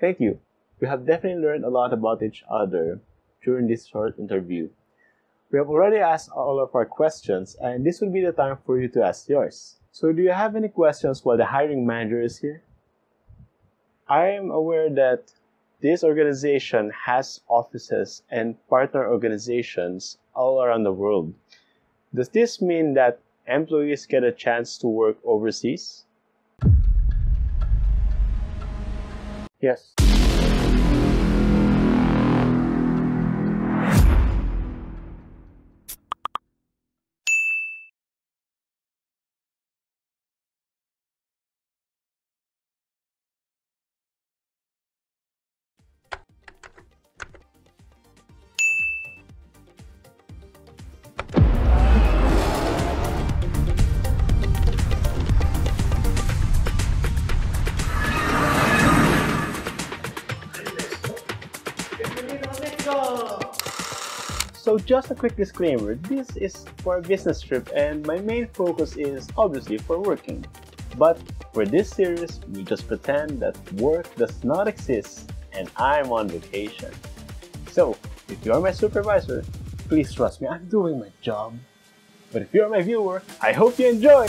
Thank you. We have definitely learned a lot about each other during this short interview. We have already asked all of our questions, and this will be the time for you to ask yours. So, do you have any questions while the hiring manager is here? I am aware that this organization has offices and partner organizations all around the world. Does this mean that employees get a chance to work overseas? Yes. So just a quick disclaimer, this is for a business trip and my main focus is obviously for working. But for this series, we just pretend that work does not exist and I'm on vacation. So if you're my supervisor, please trust me, I'm doing my job. But if you're my viewer, I hope you enjoy!